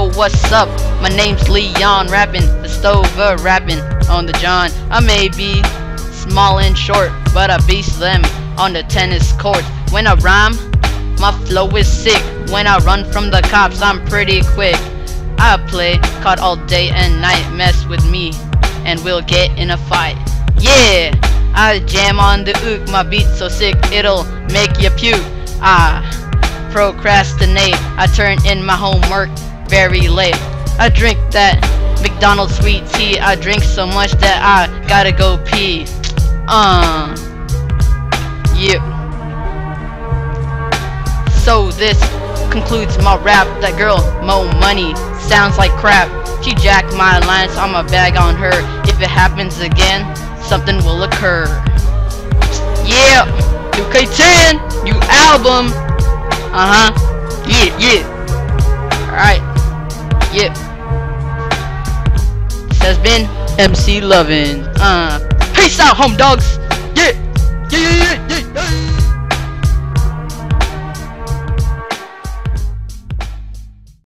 what's up? My name's Leon, rapping the Stover, rapping on the John. I may be small and short, but I be slim on the tennis court. When I rhyme, my flow is sick. When I run from the cops, I'm pretty quick. I play COD all day and night, mess with me, and we'll get in a fight. Yeah, I jam on the uke, my beat so sick it'll make you puke. Ah, procrastinate. I turn in my homework very late. I drink that McDonald's sweet tea. I drink so much that I gotta go pee. Uh, yeah. So this concludes my rap. That girl, Mo Money, sounds like crap. She jacked my lines, I'ma bag on her. If it happens again, something will occur. Yeah, 2K10, new album. Uh huh. Yeah, yeah. Been MC Lovin'. Uh, peace out, home dogs.